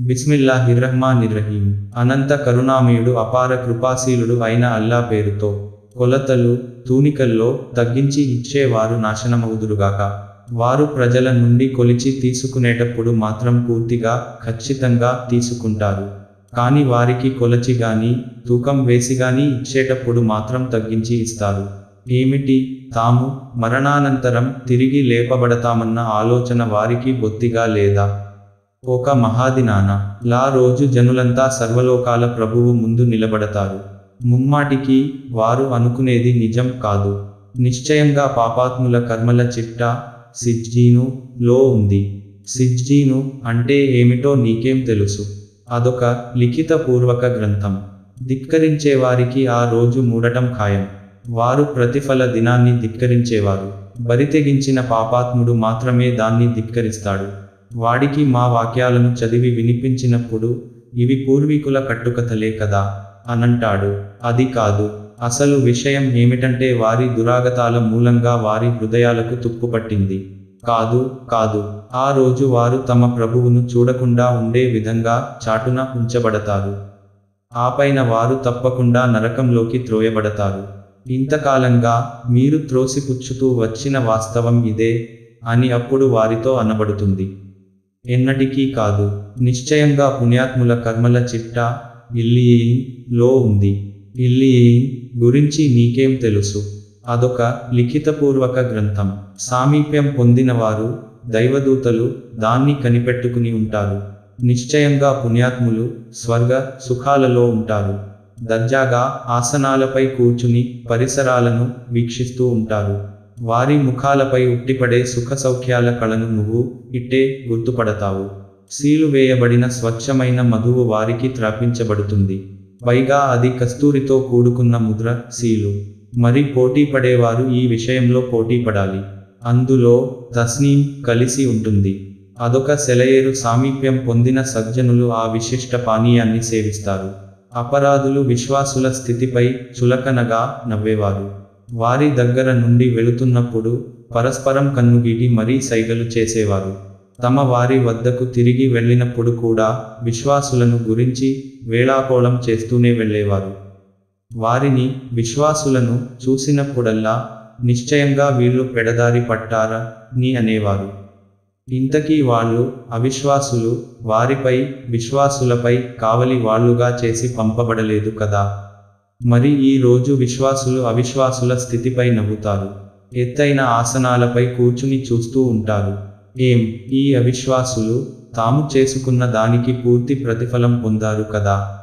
బిస్మిల్లాహిర్రహ్మానిర్రహీం. అనంత కరుణామయుడు అపార కృపాశీలుడు అయిన అల్లా పేరుతో కొలతలు తూనికల్లో తగ్గించి ఇచ్చేవారు నాశనమవుదురుగాక. వారు ప్రజల నుండి కొలిచి తీసుకునేటప్పుడు మాత్రం పూర్తిగా ఖచ్చితంగా తీసుకుంటారు. కాని వారికి కొలచి గాని తూకం వేసి గాని ఇచ్చేటప్పుడు మాత్రం తగ్గించి ఇస్తారు. ఏమిటి? తాము మరణానంతరం తిరిగి లేపబడతామన్న ఆలోచన వారికి బొత్తిగా లేదా? ఒక మహాదినాన లా రోజు జనులంతా సర్వలోకాల ప్రభువు ముందు నిలబడతారు. ముమ్మాటికి వారు అనుకునేది నిజం కాదు. నిశ్చయంగా పాపాత్ముల కర్మల చిట్టా సిజ్జీను లో ఉంది. సిజ్జీను అంటే ఏమిటో నీకేం తెలుసు? అదొక లిఖితపూర్వక గ్రంథం. ధిక్కరించేవారికి ఆ రోజు మూడటం ఖాయం. వారు ప్రతిఫల దినాన్ని ధిక్కరించేవారు. బరితెగించిన పాపాత్ముడు మాత్రమే దాన్ని ధిక్కరిస్తాడు. వాడికి మా వాక్యాలను చదివి వినిపించినప్పుడు ఇవి పూర్వీకుల కట్టుకథలే కదా? అనంటాడు. అది కాదు. అసలు విషయం ఏమిటంటే వారి దురాగతాల మూలంగా వారి హృదయాలకు తుప్పుపట్టింది కాదు కాదు. ఆ రోజు వారు తమ ప్రభువును చూడకుండా ఉండే విధంగా చాటున ఉంచబడతారు. ఆపైన వారు తప్పకుండా నరకంలోకి త్రోయబడతారు. ఇంతకాలంగా మీరు త్రోసిపుచ్చుతూ వచ్చిన వాస్తవం ఇదే అని అప్పుడు వారితో అనబడుతుంది. ఎన్నటికీ కాదు. నిశ్చయంగా పుణ్యాత్ముల కర్మల చిట్టా ఇల్లియేయిన్లో ఉంది. ఇల్లియేయిన్ గురించి నీకేం తెలుసు? అదొక లిఖితపూర్వక గ్రంథం. సామీప్యం పొందినవారు దైవదూతలు దాన్ని కనిపెట్టుకుని ఉంటారు. నిశ్చయంగా పుణ్యాత్ములు స్వర్గ సుఖాలలో ఉంటారు. దర్జాగా ఆసనాలపై కూర్చుని పరిసరాలను వీక్షిస్తూ ఉంటారు. వారి ముఖాలపై ఉట్టిపడే సుఖ సౌఖ్యాల కళను నువ్వు ఇట్టే గుర్తుపడతావు. సీలు వేయబడిన స్వచ్ఛమైన మధువు వారికి త్రాపించబడుతుంది. పైగా అది కస్తూరితో కూడుకున్న ముద్ర సీలు. మరి పోటీ పడేవారు ఈ విషయంలో పోటీ పడాలి. అందులో తస్నీం కలిసి ఉంటుంది. అదొక సెలయేరు సామీప్యం పొందిన సజ్జనులు ఆ విశిష్ట పానీయాన్ని సేవిస్తారు. అపరాధులు విశ్వాసుల స్థితిపై చులకనగా నవ్వేవారు. వారి దగ్గర నుండి వెళుతున్నప్పుడు పరస్పరం కన్నుగీటి మరీ సైగలు చేసేవారు. తమ వారి వద్దకు తిరిగి వెళ్ళినప్పుడు కూడా విశ్వాసులను గురించి వేళాకోళం చేస్తూనే వెళ్ళేవారు. వారిని విశ్వాసులను చూసినప్పుడల్లా నిశ్చయంగా వీళ్ళు పెడదారి పట్టారా నీ అనేవారు. ఇంతకీ వాళ్ళు అవిశ్వాసులు వారిపై విశ్వాసులపై కావలి వాళ్ళుగా చేసి పంపబడలేదు కదా. మరి ఈ రోజు విశ్వాసులు అవిశ్వాసుల స్థితిపై నవ్వుతారు. ఎత్తైన ఆసనాలపై కూర్చుని చూస్తూ ఉంటారు. ఏం ఈ అవిశ్వాసులు తాము చేసుకున్న దానికి పూర్తి ప్రతిఫలం పొందారు కదా?